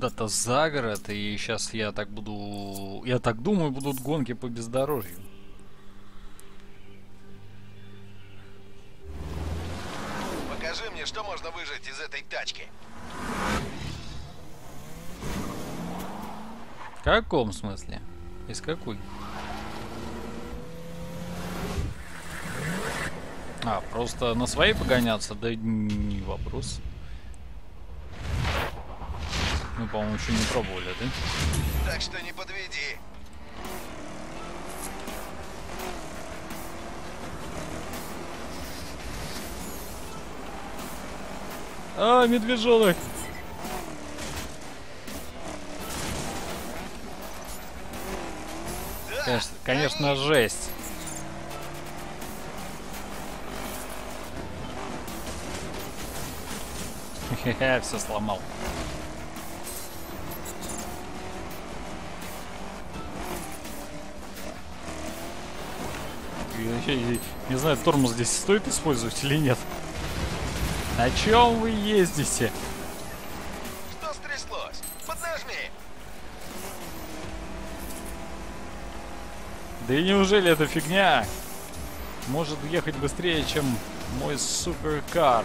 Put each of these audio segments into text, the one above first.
куда-то за город, и сейчас я так буду... Я так думаю, будут гонки по бездорожью. Покажи мне, что можно выжать из этой тачки. В каком смысле? Из какой? А, просто на своей погоняться? Да не вопрос. Мы, по-моему, еще не пробовали, да? Так что не подведи. А, медвежонок! Конечно, конечно, жесть. Хе-хе, все сломал. Я вообще не- не знаю, тормоз здесь стоит использовать или нет. На чем вы ездите? Что стряслось? Поднажми. Да и неужели эта фигня может ехать быстрее, чем мой суперкар?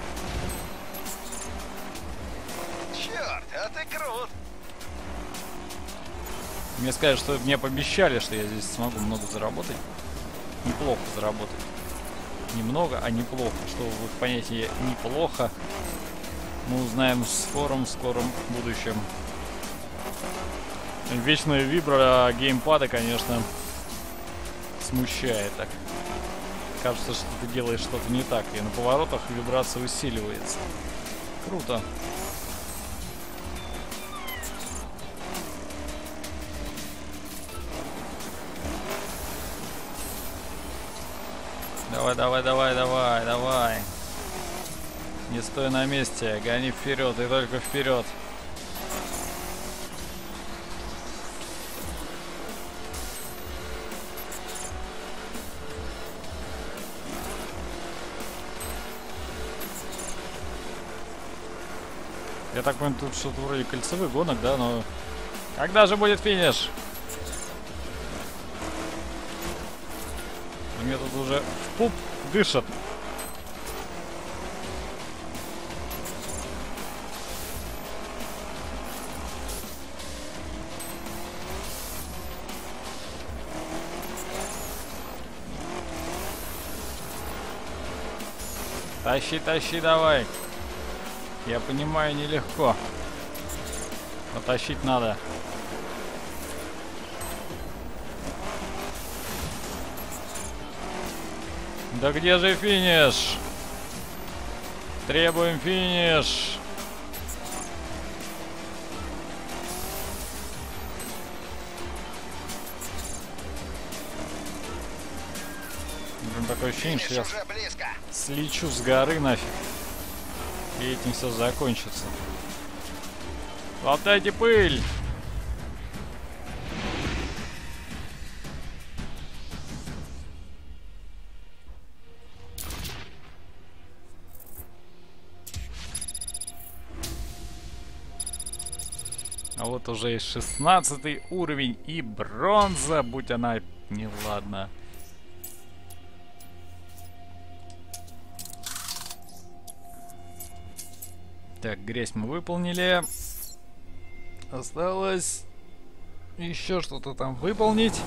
Черт, а ты крут. Мне сказали, что мне пообещали, что я здесь смогу много заработать. Неплохо заработать. Немного, а неплохо. Что в их понятии неплохо, мы узнаем в скором-скором будущем. Вечная вибра геймпада, конечно, смущает так. Кажется, что ты делаешь что-то не так, и на поворотах вибрация усиливается. Круто. Давай, давай, давай, давай, давай. Не стой на месте, гони вперед и только вперед. Я так понимаю, тут что-то вроде кольцевых гонок, да, но... Когда же будет финиш? Мне тут уже в пуп дышат. Тащи, тащи, давай. Я понимаю, нелегко. Потащить надо. Да где же финиш? Требуем финиш. Блин, такое ощущение, что я слечу с горы нафиг. И этим все закончится. Хватайте пыль! А вот уже и 16 уровень и бронза, будь она неладна. Так, грязь мы выполнили. Осталось еще что-то там выполнить.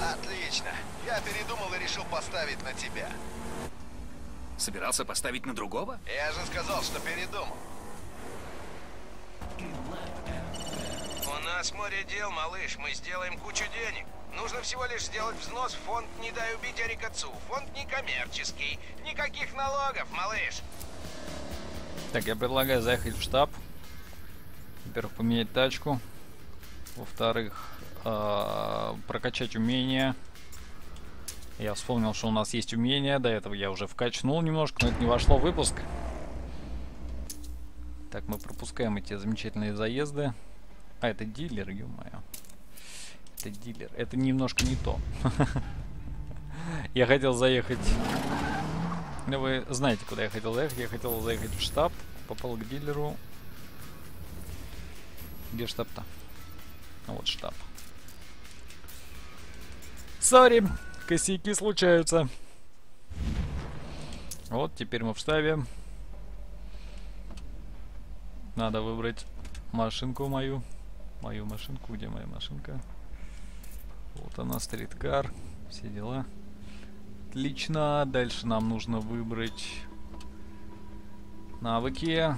Отлично. Я передумал и решил поставить на тебя. Собирался поставить на другого? Я же сказал, что передумал. Нас море дел, малыш. Мы сделаем кучу денег. Нужно всего лишь сделать взнос в фонд «Не дай убить Эрик отцу». Фонд некоммерческий. Никаких налогов, малыш. Так, я предлагаю заехать в штаб. Во-первых, поменять тачку. Во-вторых, а, прокачать умения. Я вспомнил, что у нас есть умения. До этого я уже вкачнул немножко, но это не вошло в выпуск. Так, мы пропускаем эти замечательные заезды. А, это дилер, ё-моё. Это дилер. Это немножко не то. Я хотел заехать... Ну, вы знаете, куда я хотел заехать. Я хотел заехать в штаб. Попал к дилеру. Где штаб-то? А вот штаб. Сори, косяки случаются. Вот, теперь мы в штабе. Надо выбрать машинку мою. Мою машинку. Где моя машинка? Вот она, стриткар. Все дела. Отлично. Дальше нам нужно выбрать навыки.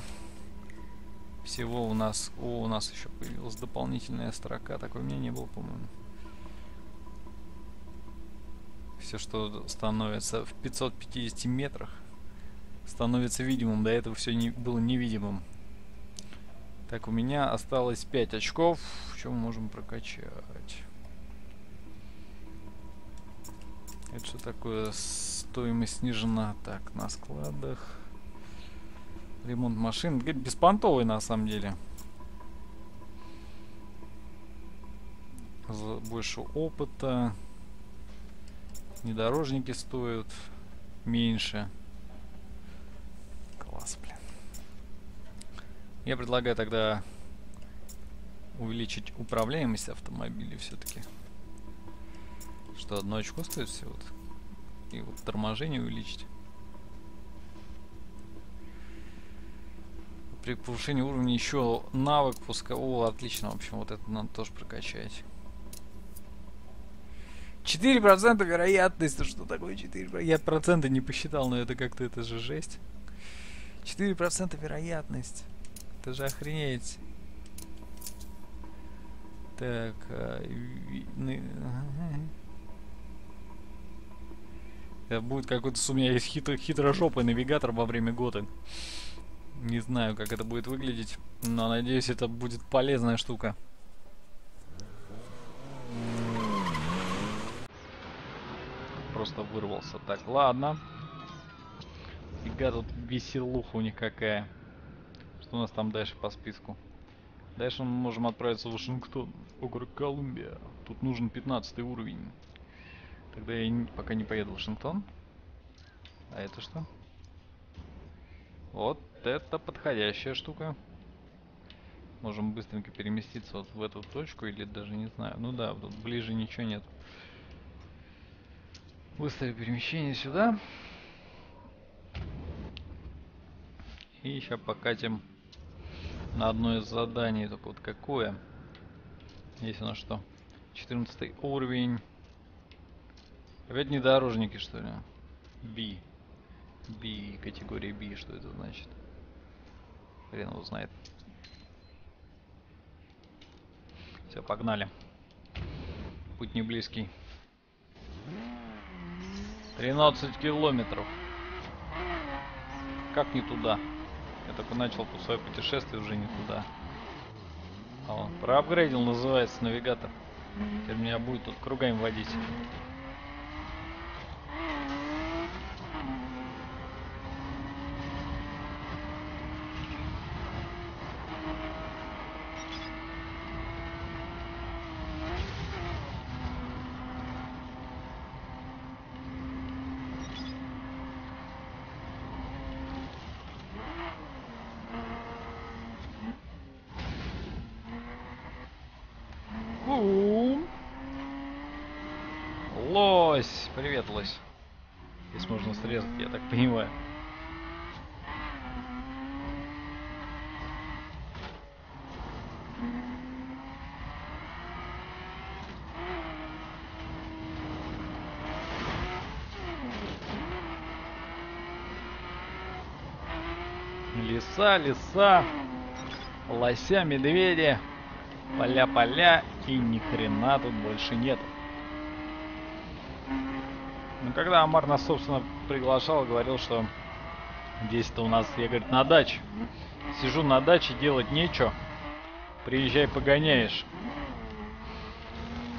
Всего у нас... О, у нас еще появилась дополнительная строка. Такой у меня не было, по-моему. Все, что становится в 550 метрах, становится видимым. До этого все не, было невидимым. Так, у меня осталось 5 очков. Что мы можем прокачать? Это что такое? Стоимость снижена. Так, на складах. Ремонт машин. Беспонтовый на самом деле. Больше опыта. Внедорожники стоят меньше. Класс, блин. Я предлагаю тогда увеличить управляемость автомобиля все-таки. Что одно очко стоит всего. Вот. И вот торможение увеличить. При повышении уровня еще навык пускай. О, отлично, в общем, вот это надо тоже прокачать. 4% вероятность. Что такое 4%? Я проценты не посчитал, но это как-то это же жесть. 4% вероятность. Это же охренеть. Так. А, ви, это будет какой-то у меня есть хитро хитрошопый навигатор во время года. Не знаю, как это будет выглядеть, но надеюсь, это будет полезная штука. Просто вырвался. Так, ладно. Фига тут веселуха у них какая. Что у нас там дальше по списку? Дальше мы можем отправиться в Вашингтон, округ Колумбия. Тут нужен 15 уровень. Тогда я пока не поеду в Вашингтон. А это что? Вот это подходящая штука. Можем быстренько переместиться вот в эту точку или даже не знаю. Ну да, тут ближе ничего нет. Быстрое перемещение сюда. И сейчас покатим на одно из заданий. Только вот какое? Есть нас что? 14 уровень. Опять внедорожники, что ли? B. B, категория B, что это значит? Хрен его знает. Все, погнали. Путь не близкий. 13 километров. Как не туда? Я только начал свое путешествие, уже не туда. А он проапгрейдил, называется, навигатор. Теперь меня будет тут кругами водить. Понимаю. Леса, леса, лося, медведи, поля-поля и ни хрена тут больше нету. Когда Амар нас, собственно, приглашал, говорил, что здесь-то у нас, я, говорит, на даче. Сижу на даче, делать нечего. Приезжай, погоняешь.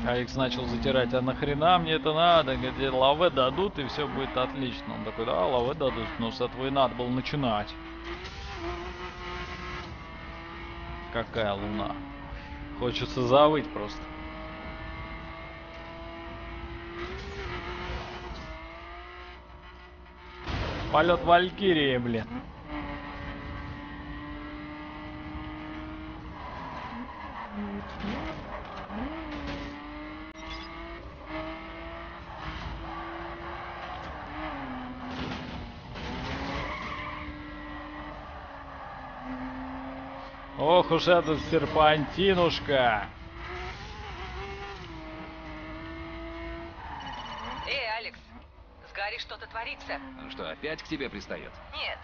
Алекс начал затирать, а нахрена мне это надо? Говорит, лаве дадут и все будет отлично. Он такой, да, лаве дадут, но с этого и надо было начинать. Какая луна. Хочется завыть просто. Полет Валькирии, блин. Ох уж этот серпантинушка! Гарри что-то творится. Он что, опять к тебе пристает? Нет,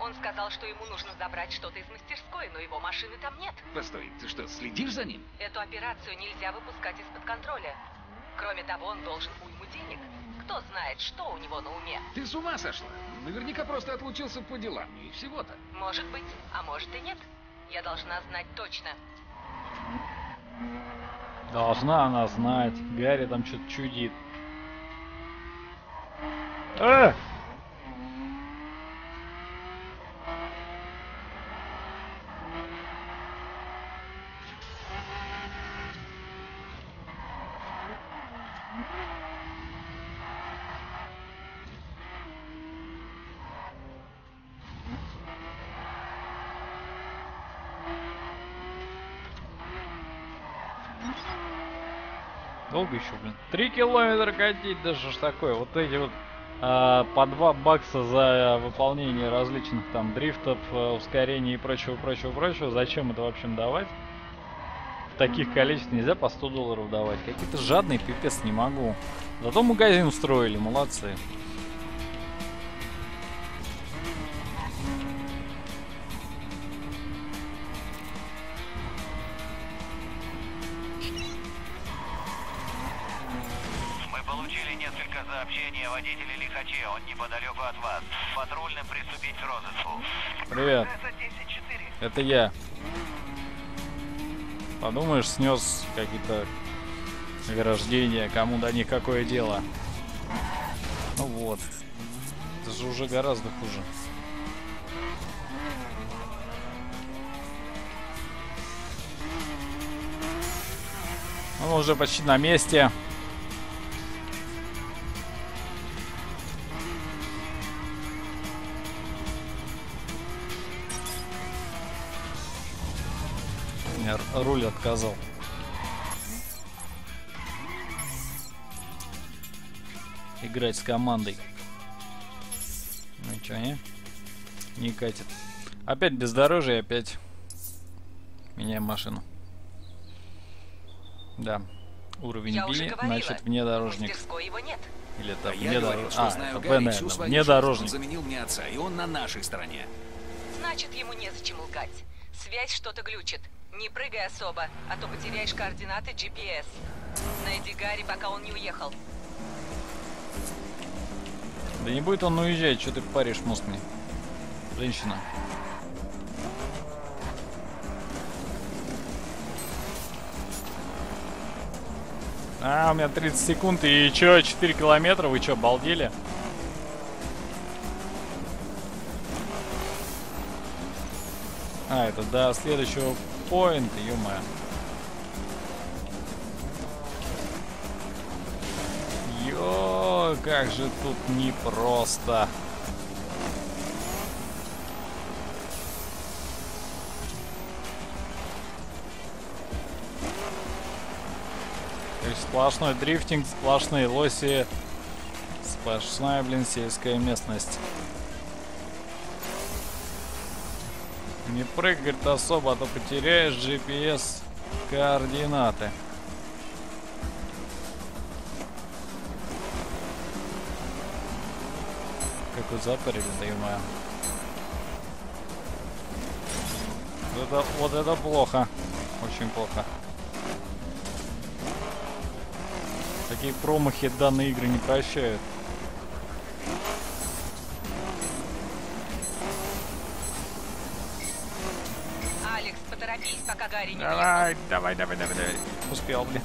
он сказал, что ему нужно забрать что-то из мастерской, но его машины там нет. Постой, ты что, следишь за ним? Эту операцию нельзя выпускать из-под контроля. Кроме того, он должен уйму денег. Кто знает, что у него на уме. Ты с ума сошла? Наверняка просто отлучился по делам, и всего-то. Может быть, а может и нет. Я должна знать точно. Должна она знать. Гарри там что-то чудит. А! Долго еще, блин. Три километра катить, да что ж такое. Вот эти вот по 2 бакса за выполнение различных там дрифтов, а, ускорений и прочего, прочего, прочего. Зачем это, в общем, давать? В таких количествах нельзя по 100 долларов давать. Какие-то жадные пипец не могу. Зато магазин устроили, молодцы. Несколько сообщений о водителе Лихаче. Он неподалеку от вас. Патрульным приступить к розыску. Привет. Это я. Подумаешь, снес какие-то ограждения, кому до них какое дело. Ну вот. Это же уже гораздо хуже. Он уже почти на месте. Руль отказал. Играть с командой. Ну чё, не? Не катит. Опять бездорожье, опять меняем машину. Да. Уровень Я B, значит внедорожник. его нет. Или это А я внедор- говорил, что А, знаю это Б, Гарри всю свою жизнь. Он Внедорожник. заменил мне отца, и он на нашей стороне. Значит, ему незачем лгать. Связь что-то глючит. Не прыгай особо, а то потеряешь координаты GPS. Найди Гарри, пока он не уехал. Да не будет он уезжать, что ты паришь мозг мне. Женщина. А, у меня 30 секунд и чё, 4 километра? Вы чё, балдели? А, это до следующего поинта, ё-моё. Ё, как же тут непросто. То сплошной дрифтинг, сплошные лоси, сплошная, блин, сельская местность. Не прыгай, говорит, особо, а то потеряешь GPS координаты. Как вы запарили, да ё-моё. Вот это, вот это плохо. Очень плохо. Такие промахи данные игры не прощают. Гарри не. Давай, давай, давай, давай, давай. Успел, блин.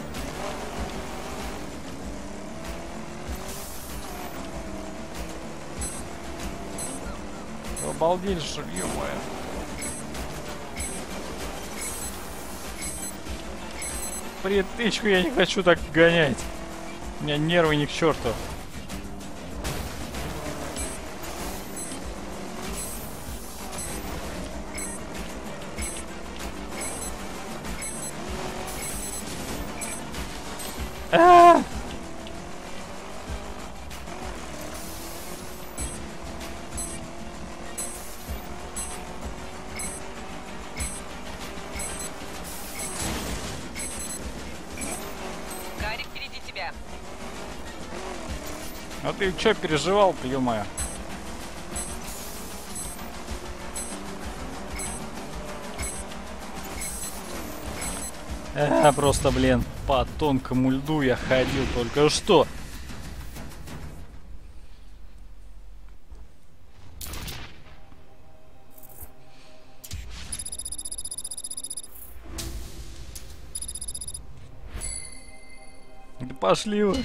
Обалдели, что ли, ё-моё. Притычку я не хочу так гонять. У меня нервы ни к черту. Ты чё переживал-то, ё-моё? А, просто, блин, по тонкому льду я ходил только что. Да пошли вы.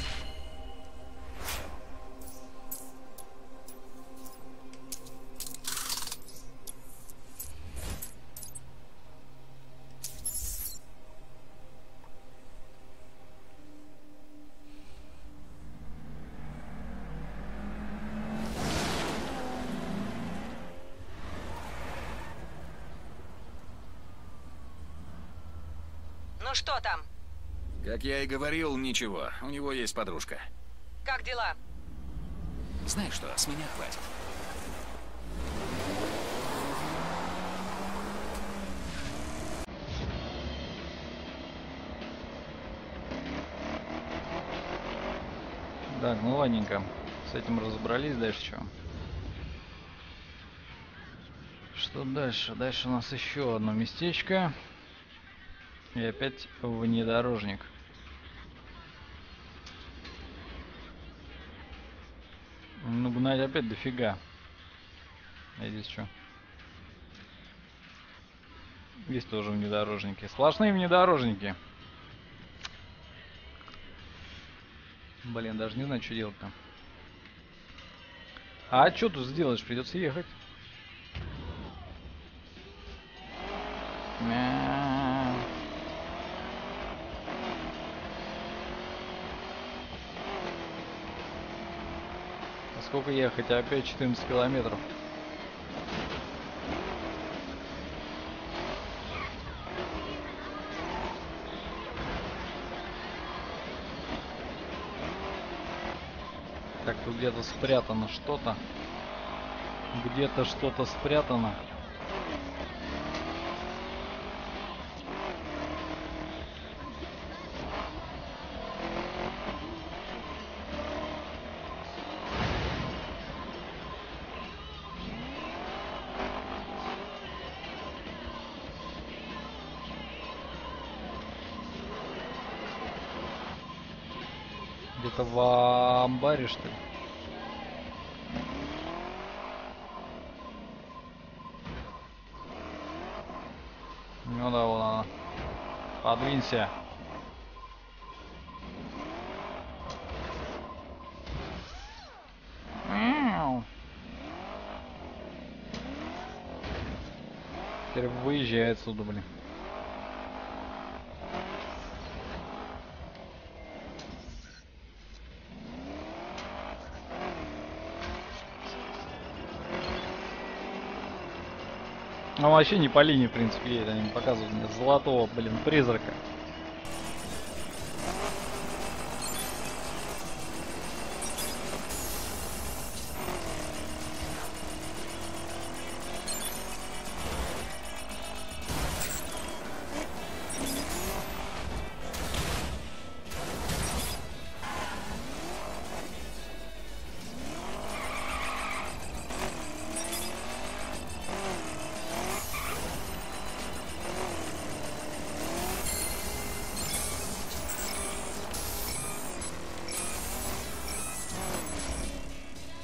Ну что там? Как я и говорил, ничего. У него есть подружка. Как дела? Знаешь что, с меня хватит. Так, ну ладненько. С этим разобрались, дальше что? Что дальше? Дальше у нас еще одно местечко. И опять внедорожник. Ну, гнать опять дофига. А здесь что? Здесь тоже внедорожники. Сплошные внедорожники. Блин, даже не знаю, что делать-то. А что тут сделаешь? Придется ехать. Сколько ехать? Опять 14 километров. Так, тут где-то спрятано что-то. Где-то что-то спрятано. Где-то в амбаре, что ли? Ну да, вон она. Подвинься. Теперь выезжай отсюда, блин. Ну вообще не по линии, в принципе, едет. Они показывают мне золотого, блин, призрака.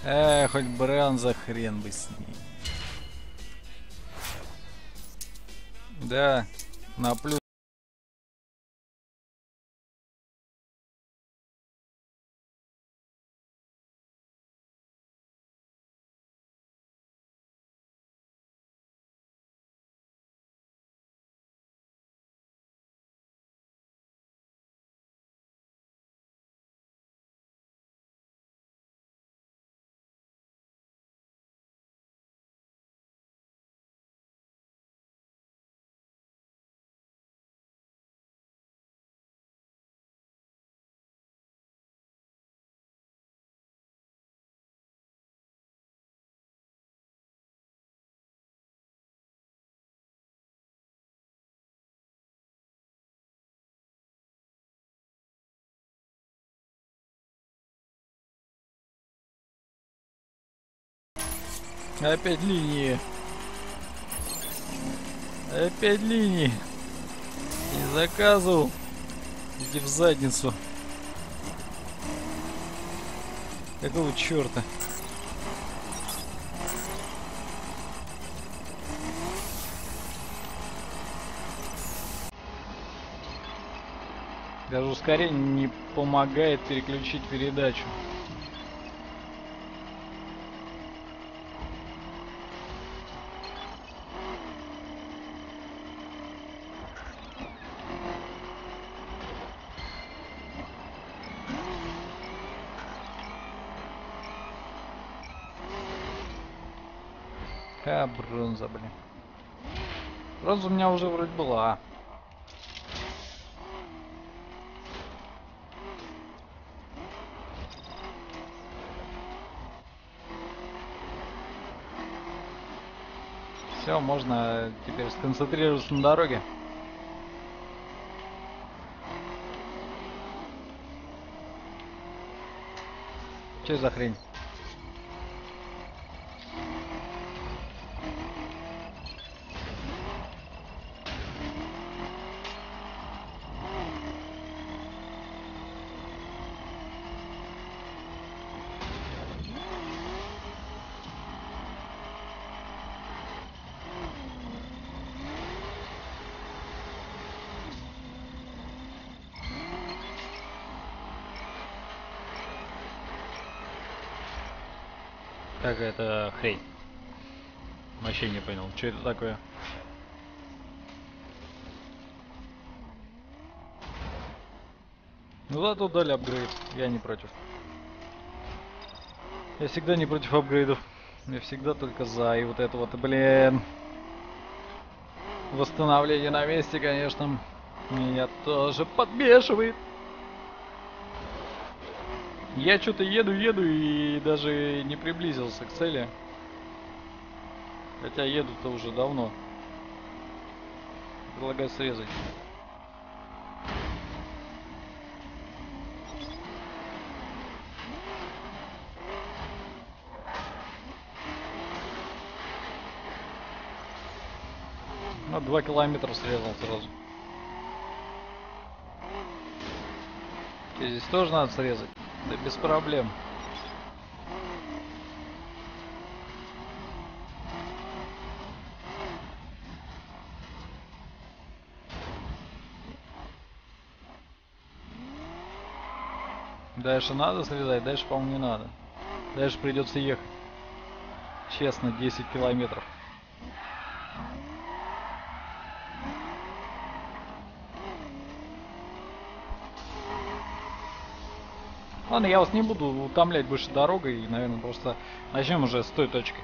Э, хоть бронза хрен бы с ней. Да, на плюс. Опять линии. Опять линии. Не заказывал. Иди в задницу. Какого черта? Даже ускорение не помогает переключить передачу. А, бронза, блин. Бронза у меня уже вроде была. Все, можно теперь сконцентрироваться на дороге. Че за хрень? Какая-то хрень. Вообще не понял, что это такое. Ну зато дали апгрейд, я не против. Я всегда не против апгрейдов. Я всегда только за. И вот это вот, блин. Восстановление на месте, конечно, меня тоже подбешивает. Я что-то еду, еду и даже не приблизился к цели. Хотя еду-то уже давно. Предлагаю срезать. Ну, два километра срезал сразу. Здесь тоже надо срезать. Да без проблем. Дальше надо срезать, дальше, по-моему, не надо. Дальше придется ехать. Честно, 10 километров. Ладно, я вас не буду утомлять больше дорогой, и, наверное, просто начнем уже с той точки.